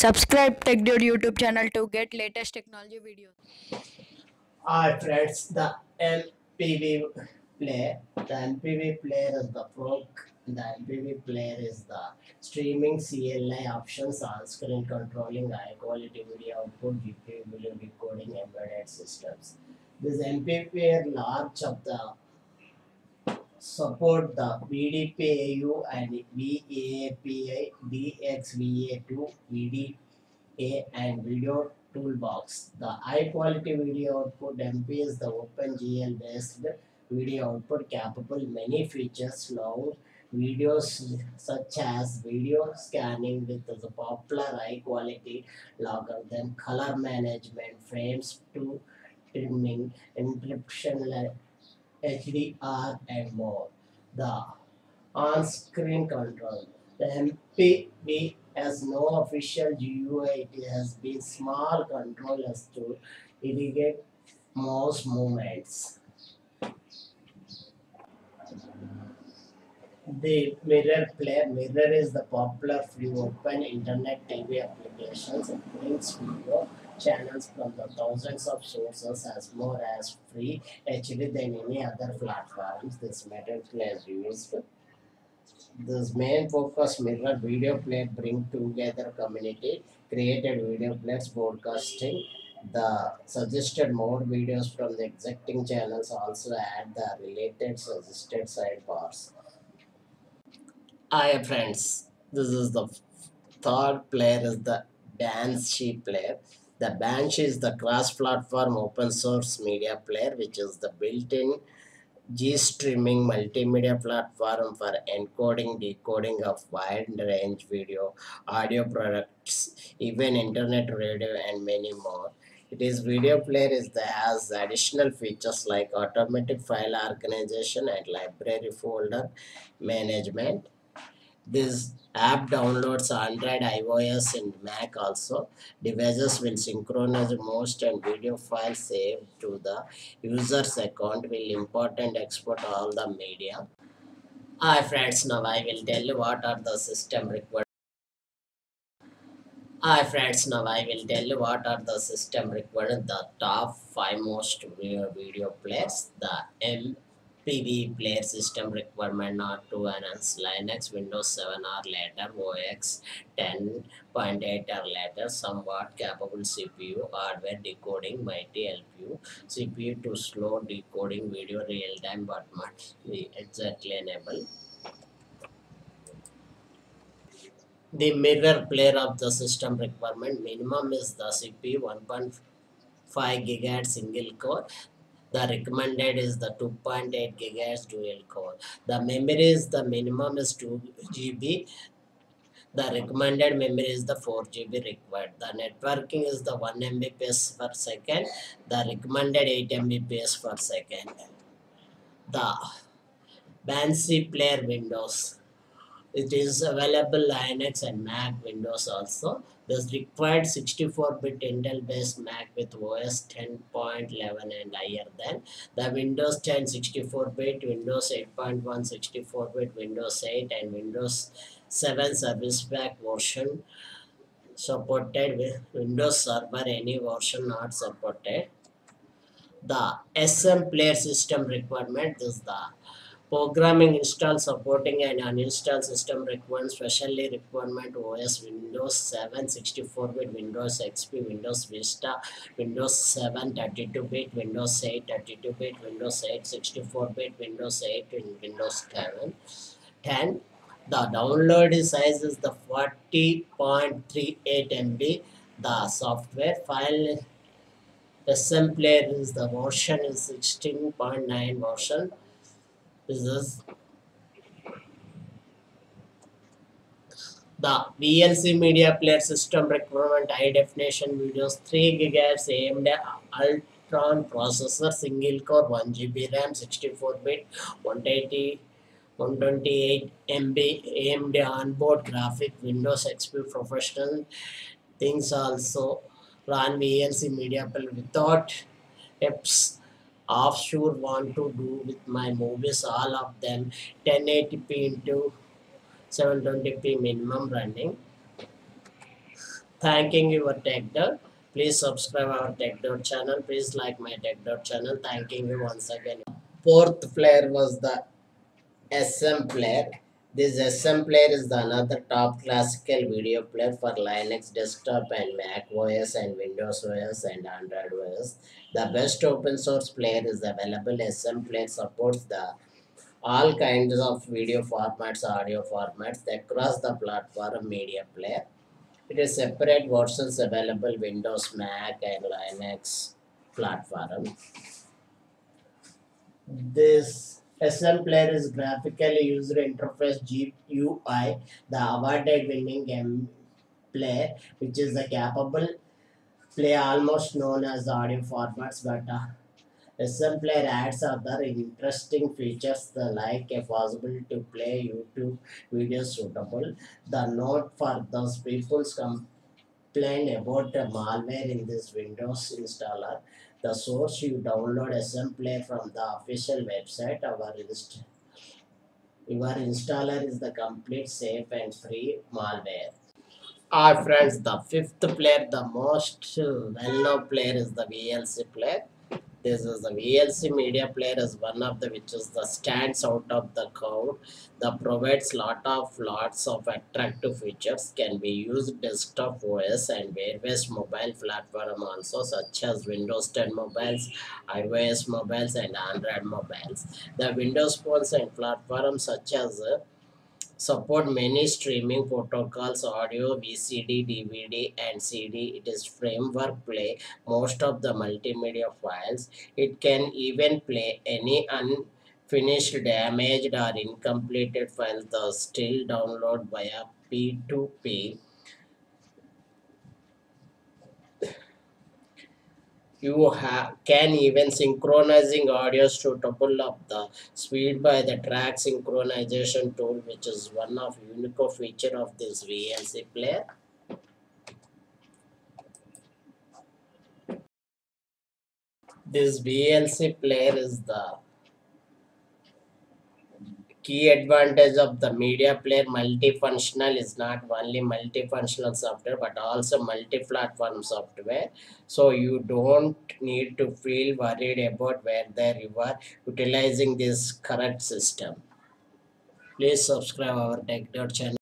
Subscribe TechDude YouTube channel to get latest technology videos. Hi friends, the MPV player. The MPV player is the proc. The MPV player is the streaming CLI options on screen controlling high quality video output, GPU video decoding embedded systems. This MPV player large of the support the VDPAU and VAAPI, DXVA2, VDA and video toolbox. The high quality video output MP is the OpenGL based video output capable many features long videos such as video scanning with the popular high quality logarithm, color management, frames to trimming, encryption, HDR and more. The on-screen control. The MPV has no official GUI. It has been small controllers to irrigate mouse movements. The Miro Player. Miro is the popular free open internet TV applications. Brings video channels from the thousands of sources as more as free actually than any other platforms. This method is used. This main focus Miro video player bring together community created video players broadcasting the suggested more videos from the existing channels also add the related suggested sidebars. Hi friends, this is the third player is the dance Banshee player. The Banshee is the cross-platform open source media player which is the built-in GStreamer multimedia platform for encoding, decoding of wide range video, audio products, even internet radio and many more. It is video player is the has additional features like automatic file organization and library folder management. This app downloads Android, iOS, and Mac also. Devices will synchronize most and video files saved to the user's account will import and export all the media. Hi friends, now I will tell you what are the system required. Hi friends, now I will tell you what are the system required. The top five most video video players. The MPV player system requirement not to enhance Linux, Windows 7 or later, OS 10.8 or later, somewhat capable CPU, hardware decoding might help you. CPU to slow decoding video real time but must be exactly enable. The Miro player of the system requirement minimum is the CPU 1.5 gigahertz single core the recommended is the 2.8 gigahertz dual core. The memory is the minimum is 2 gb the recommended memory is the 4 gb required. The networking is the 1 mbps per second. The recommended 8 mbps per second. The Banshee player windows it is available linux and mac windows also this required 64-bit Intel-based Mac with OS 10.11 and higher than the Windows 10 64-bit, Windows 8.1 64-bit, Windows 8 and Windows 7 Service Pack version supported with Windows Server any version not supported. The SM player system requirement is the programming install supporting and uninstall system requirements specially requirement OS Windows 7 64-bit Windows XP Windows Vista Windows 7 32-bit Windows 8 32-bit Windows 8 64-bit Windows 8 and Windows 7 10 the download size is the 40.38 MB the software file player is the version is 16.9 version is the VLC media player system requirement high definition videos 3 gigahertz AMD Ultron processor single core 1 GB RAM 64 bit 180 128 MB AMD onboard graphic Windows XP professional. Things also run VLC media player without apps offshore want to do with my movies all of them 1080p into 720p minimum running thanking your TechDude. Please subscribe our TechDude channel. Please like my TechDude channel. Thanking you once again. Fourth player was the SM player. This SM player is the another top classical video player for Linux desktop and Mac OS and Windows OS and Android OS. The best open source player is available. SM player supports the all kinds of video formats, audio formats across the platform media player. It is separate versions available Windows, Mac, and Linux platform. This SM player is graphically user interface GUI, the awarded winning game player, which is the capable play almost known as audio formats, but uh, SM player adds other interesting features like a possibility to play YouTube videos suitable. The note for those people complain about malware in this Windows installer. The source you download SM player from the official website. Our inst- your installer is the complete safe and free malware. Our friends, the fifth player, the most well-known player is the VLC player this is the VLC media player is one of the which is the stands out of the crowd that provides lot of lots of attractive features can be used desktop OS and various mobile platform also such as Windows 10 mobiles, iOS mobiles and Android mobiles. The Windows phones and platforms such as uh, support many streaming protocols audio vcd dvd and cd it is framework play. Most of the multimedia files it can even play any unfinished damaged or incompleted files that still download via p2p you can even synchronizing audios to double up the speed by the track synchronization tool which is one of unique feature of this VLC player. This VLC player is the key advantage of the media player multifunctional is not only multifunctional software but also multi-platform software. So you don't need to feel worried about whether you are utilizing this correct system. Please subscribe our tech channel